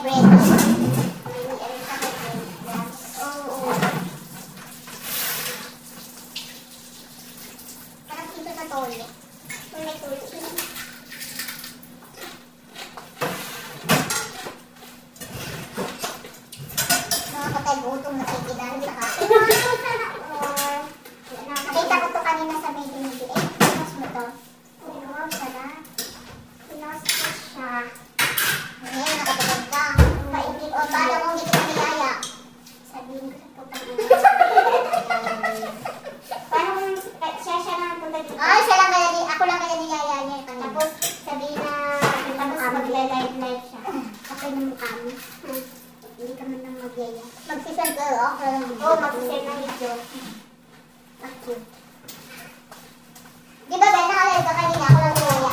yung may bread. May ano sa may bread. Oo, oo. Parang dito sa tole. Kung may tole. Nakakatay gutom na kay Kidan sa kain. Nakita ko to kanina sa may diniti. Eh, pinos mo to. Wow, sarap. Pinos ko siya. Ngayon, nakatulog ka. Paibig. O, paano kung hindi kita niyaya? Sabihin ko sa kapatid. Paano kung eh, siya siya lang punta dito? Ah, siya lang kaya ni, ako lang kaya niyaya niya kanina. Tapos, sabihin na, tapos magle-live live siya. Ako yung mukha mo. Hmm. Hindi ka man lang magyaya. Magsisend ka, oh. Oo, oh, magsisend ng video. Thank you. Di ba, Ben, nakalive ka kanina? Ako lang niyaya.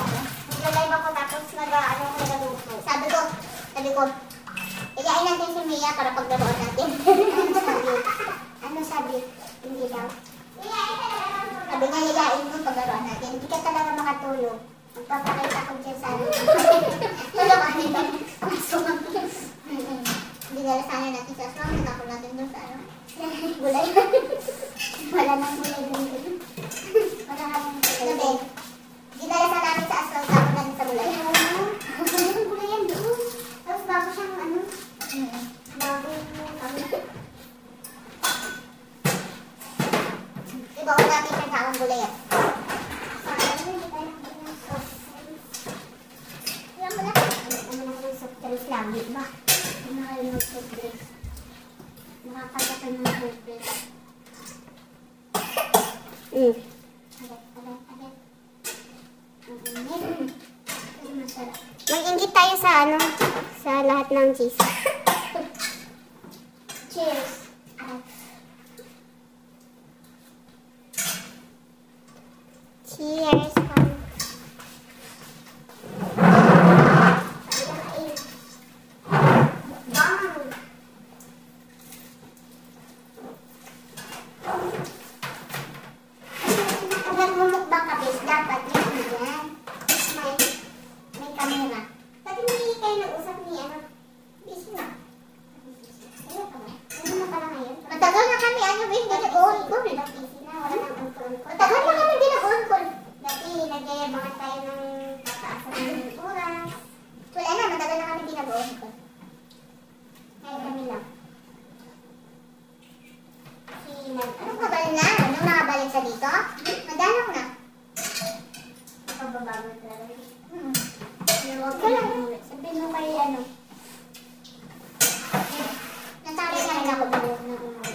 Nag-live ako tapos nag-ano ako nag-luto. Sabi ko, sabi ko, Iyain natin si Mia para paglaruan natin. ano? Ano sabi? Hindi daw. Sabi niya, iyain mo paglaruan natin. Hindi ka talaga makatulog. Magpapakita ko dyan sa ano. Tulog ka nito. Hindi nila sana natin sa aswang. Tinapon natin doon sa ano. Gulay. Wala nang gulay doon. Wala nang gulay. Gabi. Dinala sa namin sa aswang. Tapon natin sa gulay. Ano gulay yan doon? Tapos bago siyang ano. Bago yung ano. Iba ko natin siyang kaong gulay yan. Soft drinks lagi ba? Kayo ng soft drinks. Nakakagata ng soft drinks. Mm. Mag-ingit tayo sa ano, sa lahat ng cheese. Cheers. Cheers. Bang! Pag nagmumukbang ka, bes, dapat yan, yan. May, may camera. Pati hindi kayo nag-usap ni, ano, busy na. Ano ka ba? Ano na pala ngayon? Matagal na kami, ano, bes, hindi nag-on call. Busy na, wala nang on call. Matagal na kami hindi nag-on call. Dati, nagyayabangan tayo ng tataasan ng oras. Wala na, matagal na kami hindi nag-on call. Ngayon kami lang. Si nag... Anong kabalik na? Anong nakabalik sa dito? Madalaw na. Pagbabago talaga. Hmm. Huwag ka lang. Sabihin mo kay ano. Natapos na rin ako bago na umuwi.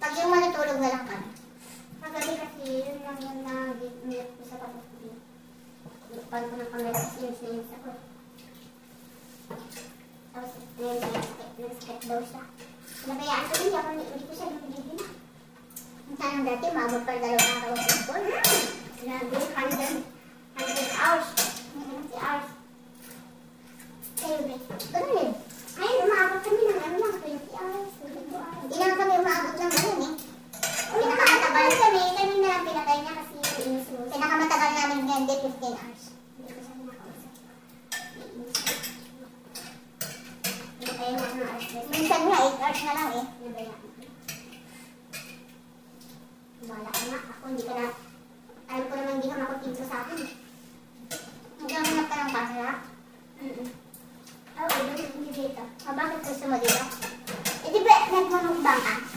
Pag yung matutulog na lang kami. Magabi kasi yun lang yung nag-iingat ko sa kapatid. Pag ko ng kamera sinilis ako. Tapos, nag-skip daw siya. Nabayaan ko din, ako hindi ko siya na. Ang tanong dati, maabot pa dalawang araw sa school. Grabe, 100, 100 hours. Minsan nga, 8 hours na lang eh. Nabayaan. Wala ka na. Ako hindi ka na. Alam ko naman hindi ka makutinto sa akin. eh. Naghahanap ka ng camera? Mm-mm. Oo, oh, doon hindi dito. Ah, bakit gusto mo dito? Eh, di ba nagmamukbang ka?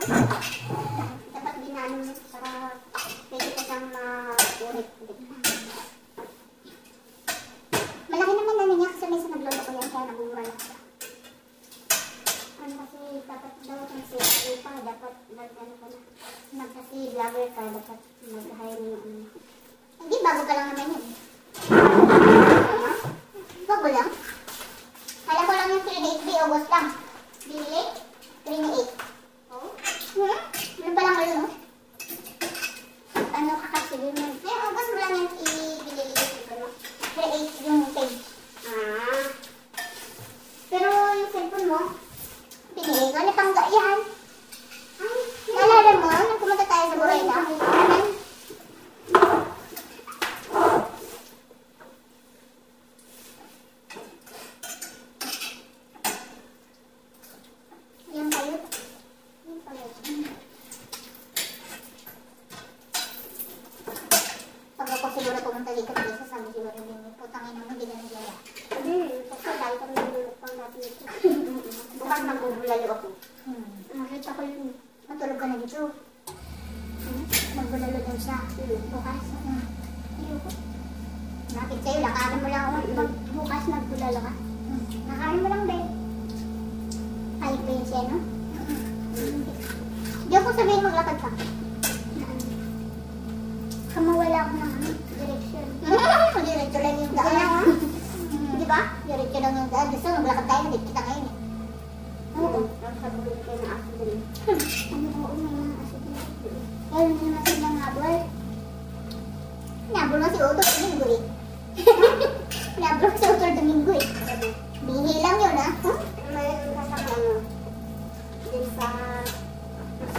tempat binaan sarang eh,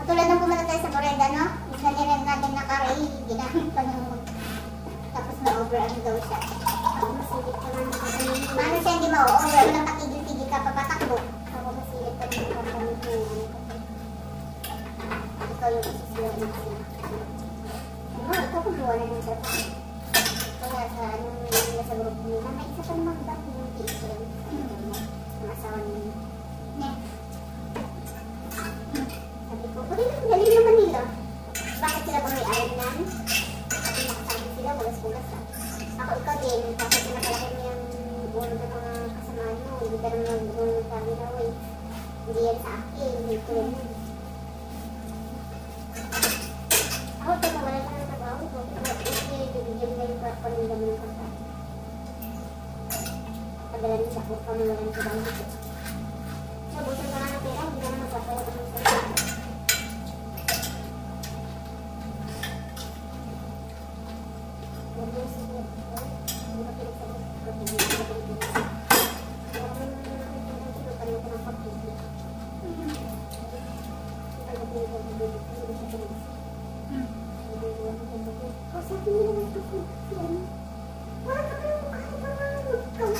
Katulad ng pumunta tayo sa Borenda, no? Isa natin na karay, ginamit pa ng tapos na-over ang daw siya. Ako masilip ko lang ng. Paano siya hindi ma-over? Walang patigil-tigil ka papatakbo. Ako masilip ko lang ng kapamilya. Ikaw yung masisilang masila. Ano, ikaw kung buwan na ng kapamilya.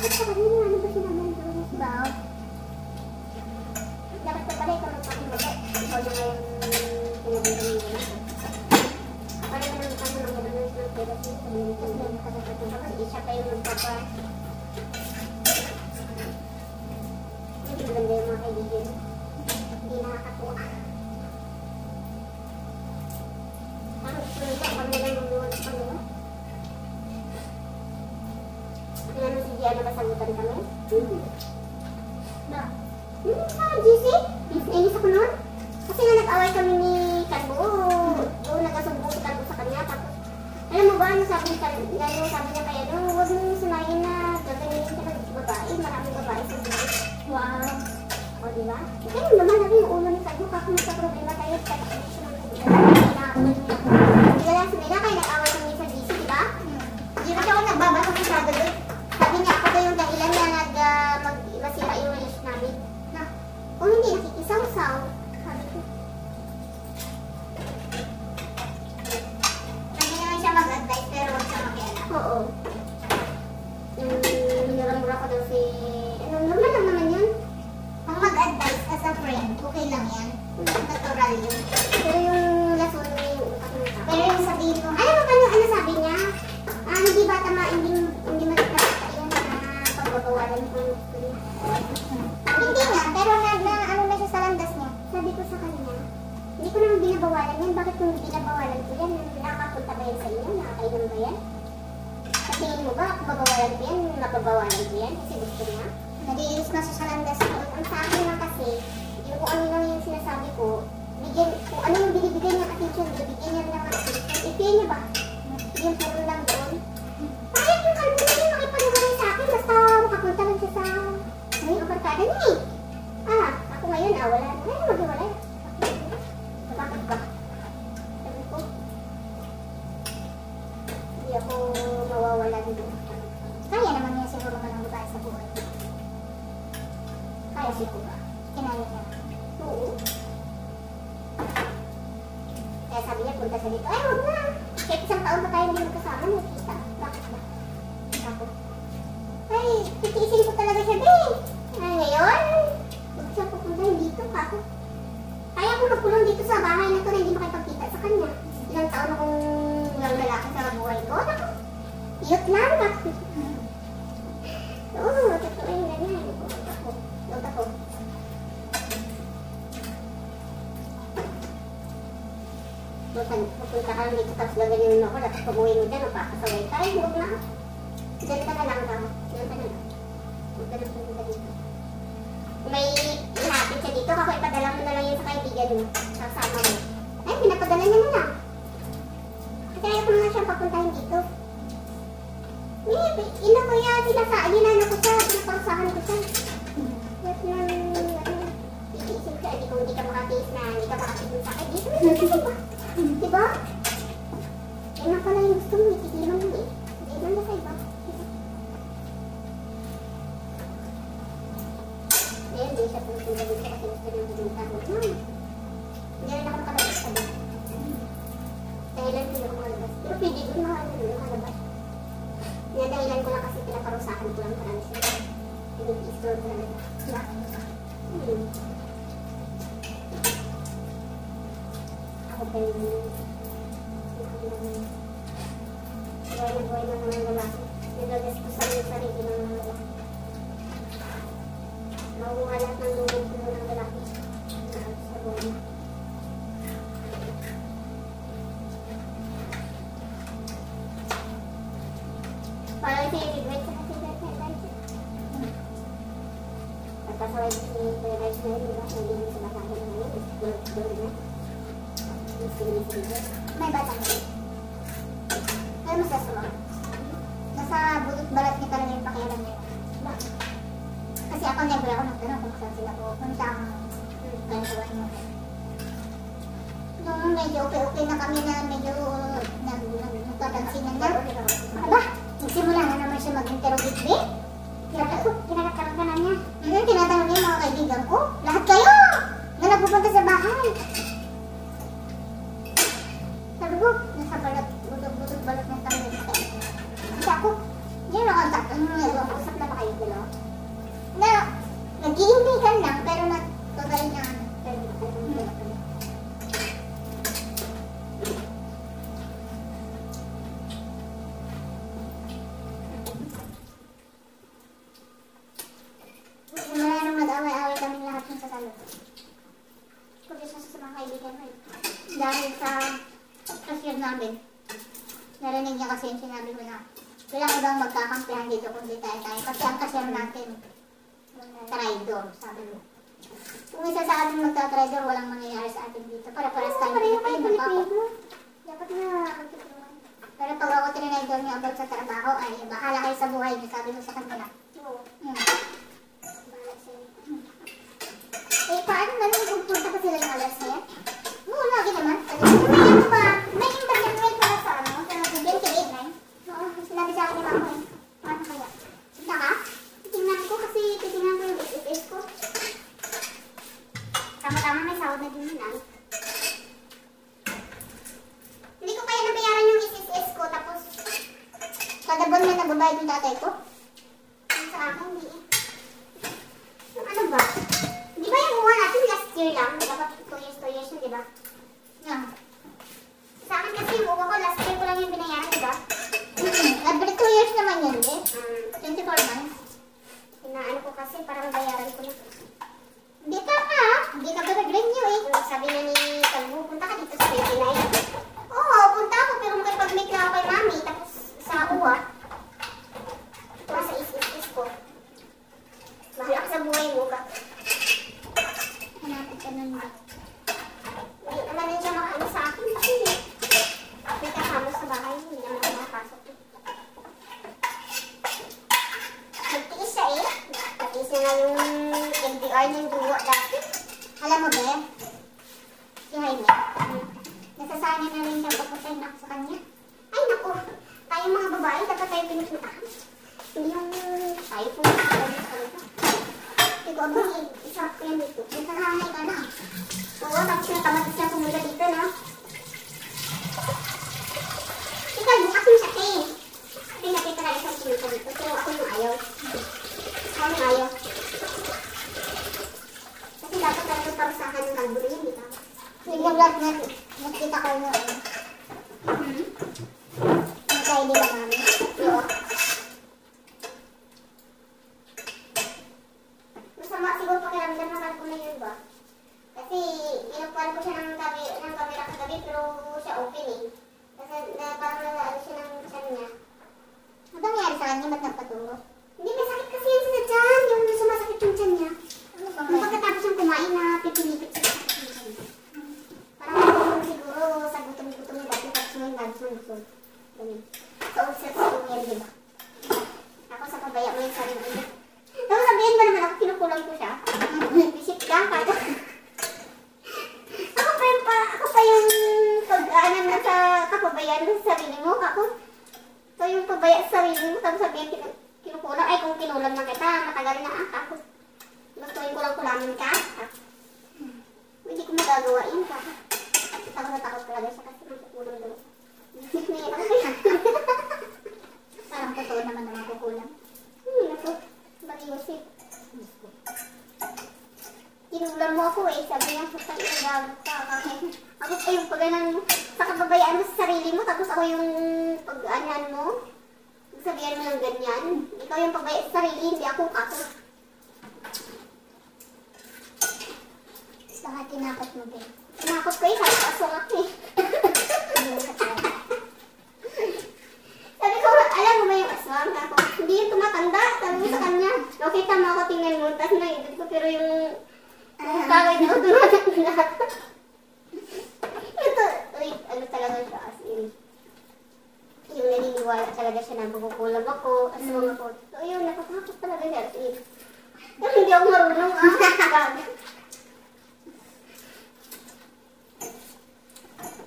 por. Mama, kamu. tayo, magkakasaway tayo, huwag na. Diyan ka na lang daw. Diyan ka na lang. Huwag ka na pumunta dito. May ihapit siya dito, ako ipadala mo na lang yun sa kaibigan mo. Kasama mo. Ay, pinapadala niya na lang. Kasi ayaw ko na siyang papuntahin dito. Eh, ina ko yan, sila sa, ginana ko siya, pinaparusahan ko siya. Ba't nang, ano, iisip ka, hindi ko, hindi ka makatiis na, ka makatiis sa akin. Dito, dito, dito, dito, dito, 지나가는 수돗물이 이런 게 이런 게 사이가 buhay ng mga lalaki. Nagagas ko sa mga sarili ng mga lalaki. Nakuha lahat ng loob ko ng lalaki. Sa buhay niya. Parang sinigwit sa kasi sa Paradise. Nagkasaway si Paradise na yun, diba? Nagiging sila sa akin ngayon. Doon na. May bata. medyo okay-okay na kami na medyo nagpapansinan na. ating magta-trader, walang mangyayari sa atin dito. Para para sa ano, tayo. Pareho kayo kulipido. Dapat na magtutulungan. Pero pag ako trinidor niyo about sa trabaho, ay bahala kayo sa buhay niyo. Sabi mo sa kanila. Oo. Hmm. Hmm. Eh, paano naman kung punta pa sila yung alas niya? Oo, lagi naman. Sabi ko, ano? ng duwa dati. Alam mo ba, 他也没那么多。sarili mo, tapos ako yung pag-anan mo. Sabihan mo ng ganyan. Ikaw yung pabaya sa sarili, hindi ako kaso. Baka tinakot mo, Ben. Tinakot ko eh, sabi ko asong ako eh. sabi ko, alam mo ba yung aswang? Ako, hindi yung tumatanda. Sabi ko sa kanya, okay, tama ako tingnan mo. Tapos naibig ko, pero yung... Ah. Uh, Kaway daw tumatanda like, ano talaga siya, as in, yung naniniwala talaga siya na makukulam ako, as mm. mga ko. So, yun, natatakot talaga siya, as in. Pero hindi ako marunong, ah,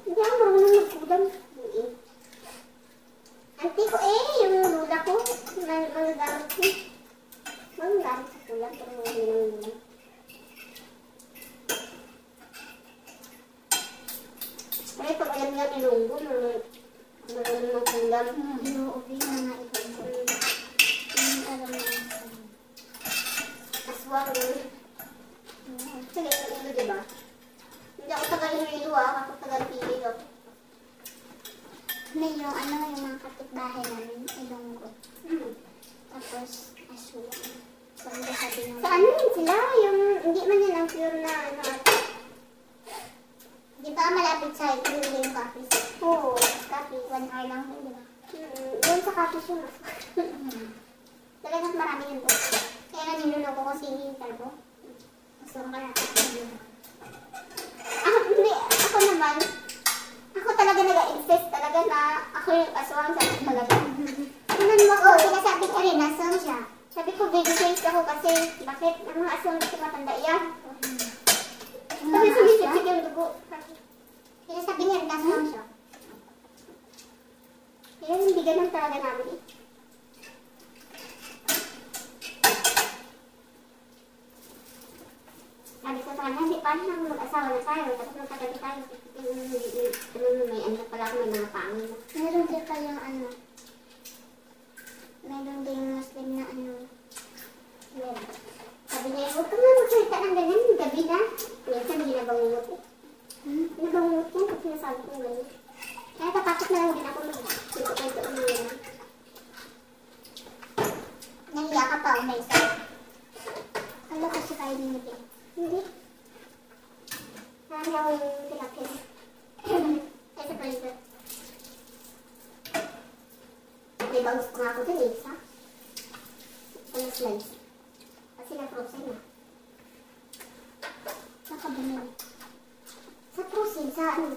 hindi ako marunong magkulam. Auntie ko eh, yung lula ko, mga damit ko. Mga damit ko kulam, pero hindi nang gulang. Eh. May pag alam niya bilunggo, mga marunong ng kingdom. Nga ito. Hindi alam na Aswang yun. Sige, sa ilo. Hindi ako tagal hilo ah, ako tagal pili ko. May yung ano, yung mga kapitbahay namin, ilonggo. Hmm. Tapos, aswang. Saan ba sabi nung... Sila? Yung, hindi man yan pure na ano, Di ba malapit sa ito yung coffee? Oo. Coffee, one hour lang yun, di ba? Mm, doon sa coffee siya mas. Talagang marami yun po. Kaya nga niluloko ko si Tarbo. Gusto ko malapit sa Ako, ah, hindi, ako naman, ako talaga nag-exist talaga na ako yung aswang sa akin talaga. Ganun mo ko, sinasabi ko rin, aswang siya. Sabi ko, baby face ako kasi bakit ang mga aswang dito matanda yan? Sisipig yung dugo. Sinasabi niya rin, nasaan siya. Kaya hindi ganun talaga namin eh. Sabi ko sa kanya, hindi paano nang mag-asawa na tayo, tapos magkatabi tayo. May ano pala mga pangin. Meron din kayong ano, meron din Muslim na ano, meron. Sabi niya, huwag ka nga magsalita. Minsan hindi na bangungot eh. Hmm? Nabangungot yan pag sinasabi ko ganyan. Kaya tatakot na lang din ako mag-kwento ang mga yan. Nahiya ka pa, may isa. Ano kasi kayo ni Nipi? Hindi. Marami ako yung tilapia. Kaya sa palito. May bangus pa nga ako dun eh, isa. Ano slice? Kasi na-frozen na. Nakabunod. Sa frozen, sa ano,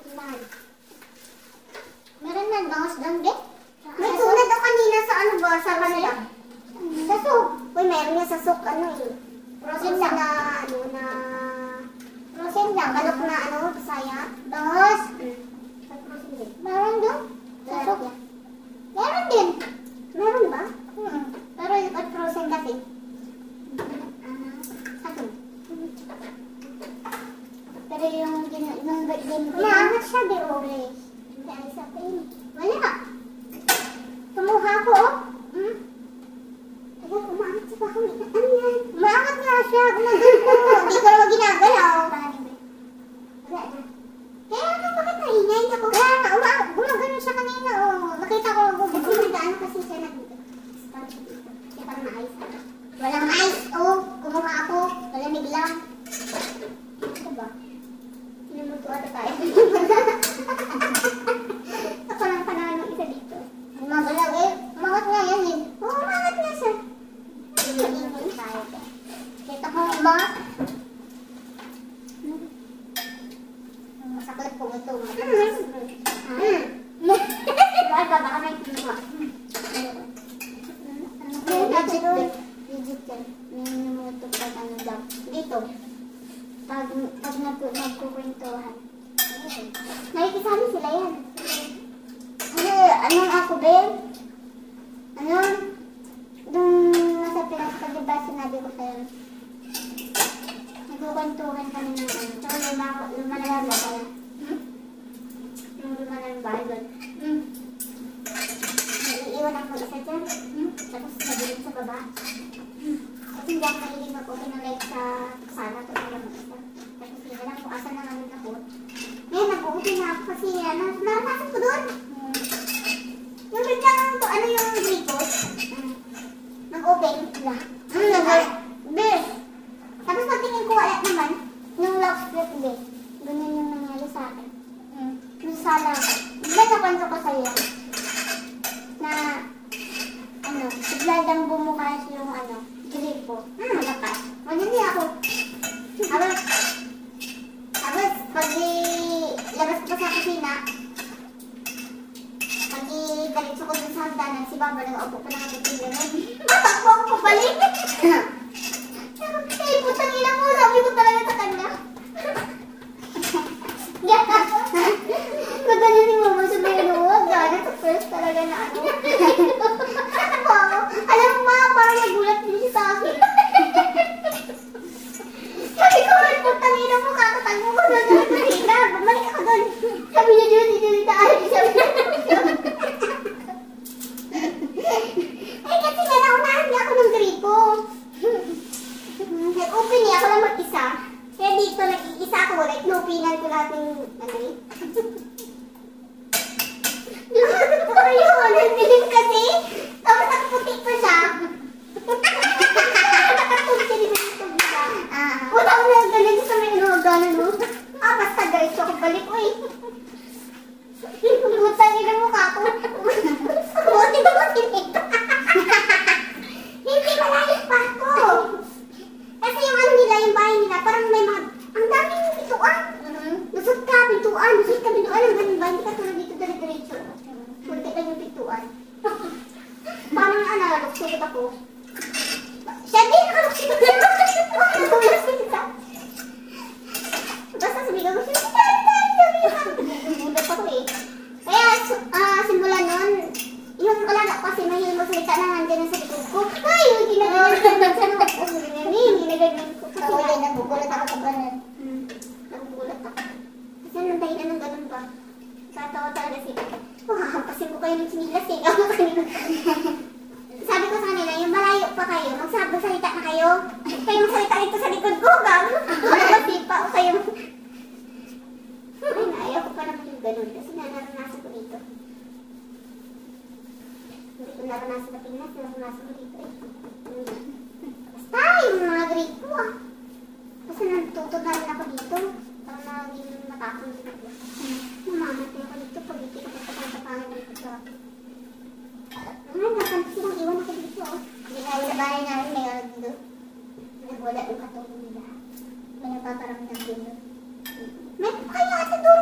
Kita nang nanti nasi dikukuh.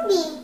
你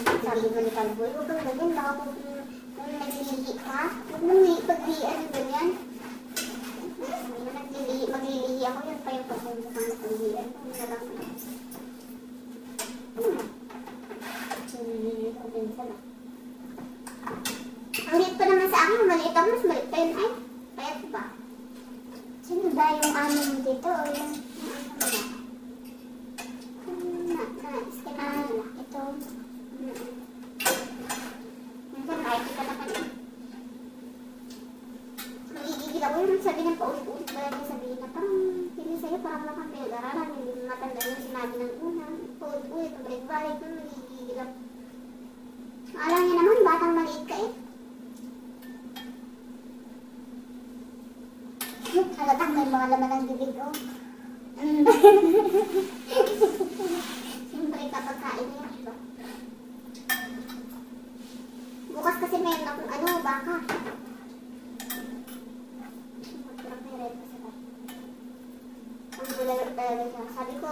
Sabi ko ni Kalbo, huwag kang ganyan, baka kung kung naglilihi ka, huwag mo may paglihian yung ganyan. Naglilihi, maglilihi ako, yan pa yung pagmumukha na paglihian. Huwag na lang. Sinilihi ko din sila. Ang liit pa naman sa akin, maliit ako, mas maliit pa yun. Ay, payat ba? Sino ba yung anong dito o yung... Ano ito sabi ng paulit-ulit ba yung sabihin na parang hindi sa'yo, parang wala kang pinag-aralan, hindi mo matanda yung sinabi ng una, paulit-ulit, pabalik-balik, yung nagigigilap. Naman, batang maliit ka eh. Halatang may mga laman ng bibig ko. Oh. Siyempre kapag kain niya. kasi meron akong ano, baka. Ang gulay talaga siya. Sabi ko,